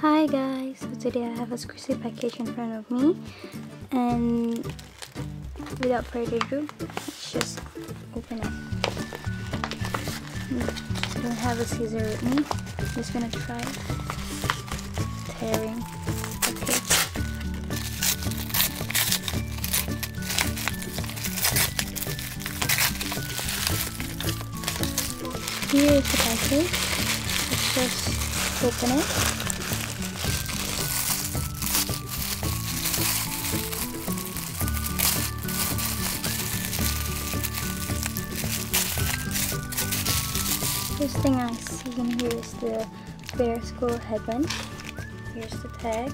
Hi guys, so today I have a squishy package in front of me and without further ado, let's just open it. Hmm. I don't have a scissor with me, I'm just gonna try tearing cake. Here is the package, let's just open it. First thing I see in here is the bear school headband. Here's the tag.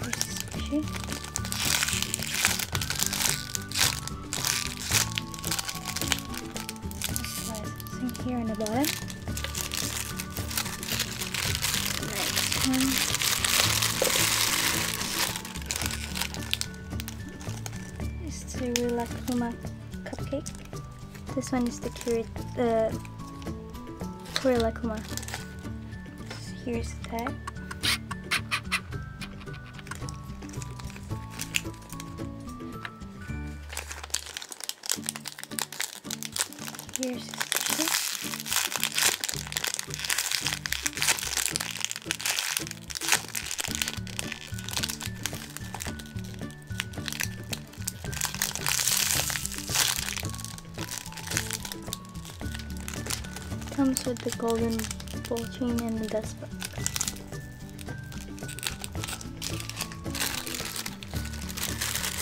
Here's the squishy. Here in the bottom. Is the Rilakkuma cupcake. This one is the cured uh, Rilakkuma. Here's the tag. Here's the comes with the golden ball chain and the dust box.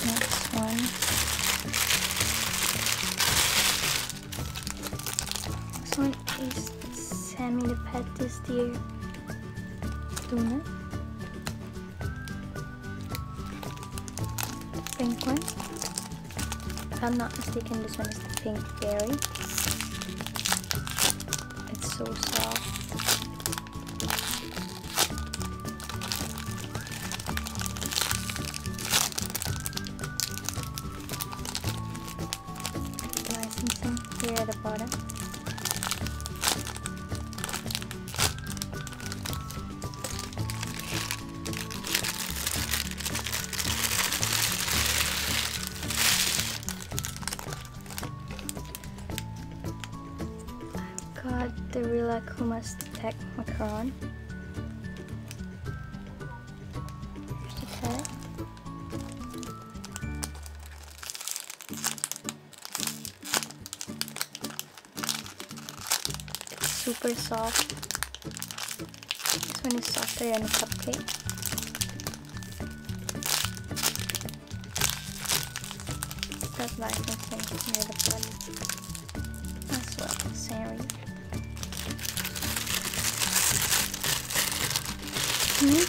Next one. This one is Sammy the Pet This Deer Donut. Pink one. If I'm not mistaken, this one is the pink berry. So soft. The Rilakkuma Tech macaron. Here's. It's super soft. This one is softer than a cupcake. That's licensing near the bottom as well. Sorry. Mm-hmm.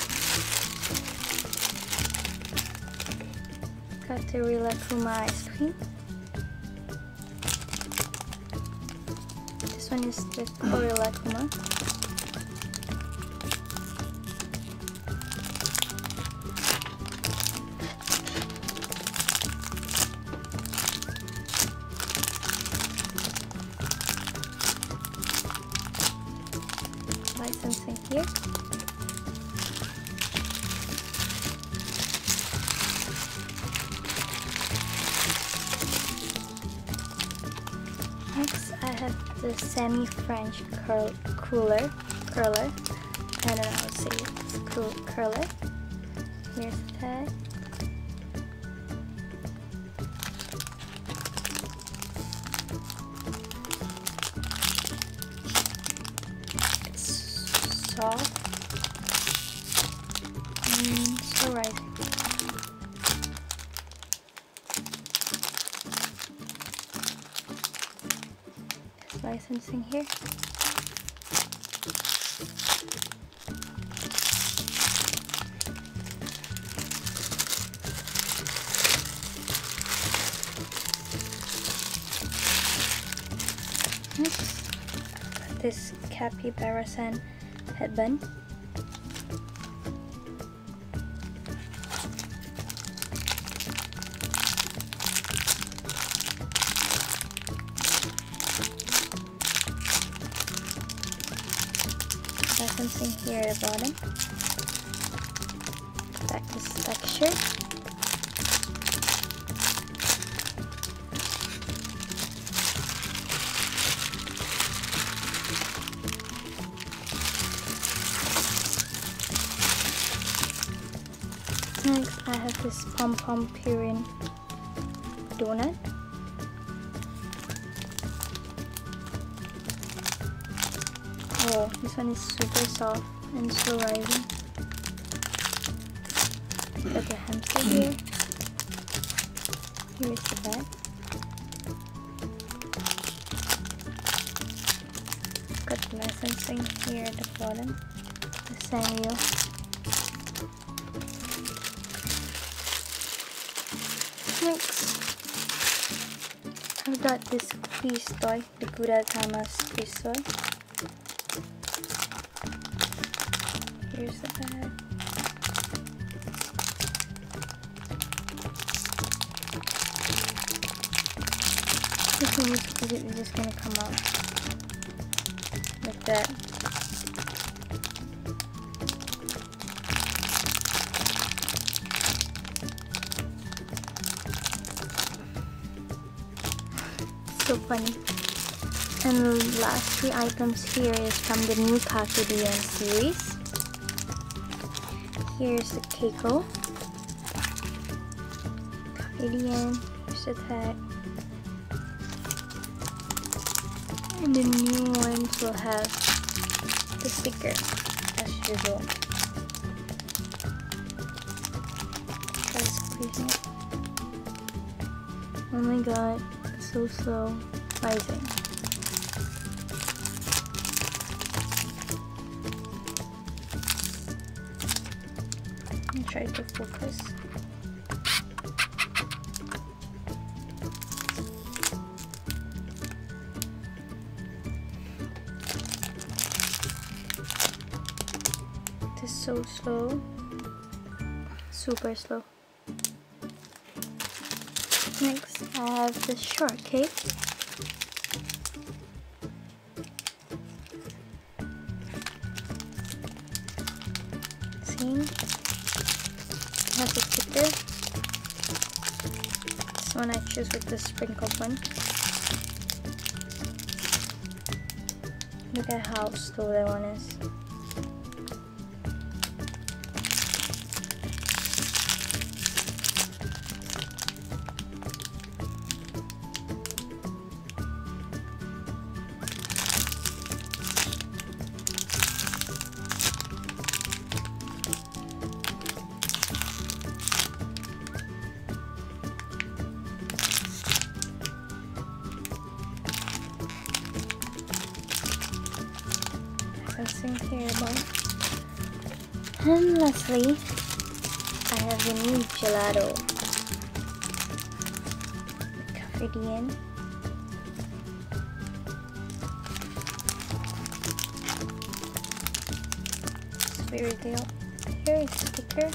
Got the Rilakkuma ice cream. This one is the Rilakkuma. Licensing The semi-French curl cooler curler. I don't know how to say it. It's cool curler. Here's the tag. Licensing here. Next, this capybara-san headband. Licensing here at the bottom. That is texture. Next, I have this Pompompurin donut. Oh, this one is super soft and so rising. Got the hamster here. Mm. Here's the back. Got the licensing here at the bottom. The Sanrio. Next, I've got this squeeze toy, the Gudetama squeeze toy. Here's the bag. This one is just gonna come out like that. so funny. And the last three items here is from the new Cafe de N series. Here's the Keiko. Cafe de N, here's the tag. And the new ones will have the sticker as usual. It. Oh my god so slow rising. Try to focus. It is so slow, super slow. Next, I have the shortcake. See? The sticker. This one I choose with the sprinkled one. Look at how slow that one is. Lastly, I have the new gelato. Cafe de N. Fairy tale. Here is sticker.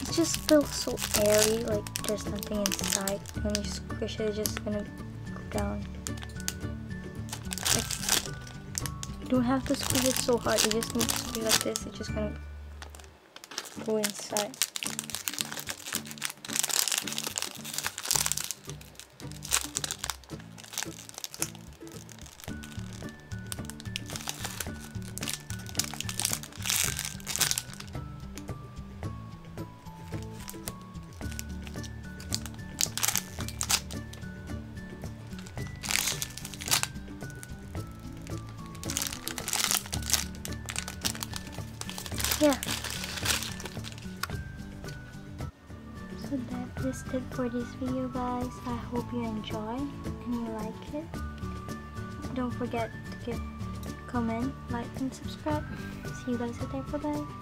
It just feels so airy, like there's nothing inside. When you squish it, it's just gonna go down. Don't have to squeeze it so hard. You just need to squeeze like this. It's just gonna go inside. Yeah so that is it for this video guys. I hope you enjoy and you like it. Don't forget to give comment like and subscribe. See you guys later bye bye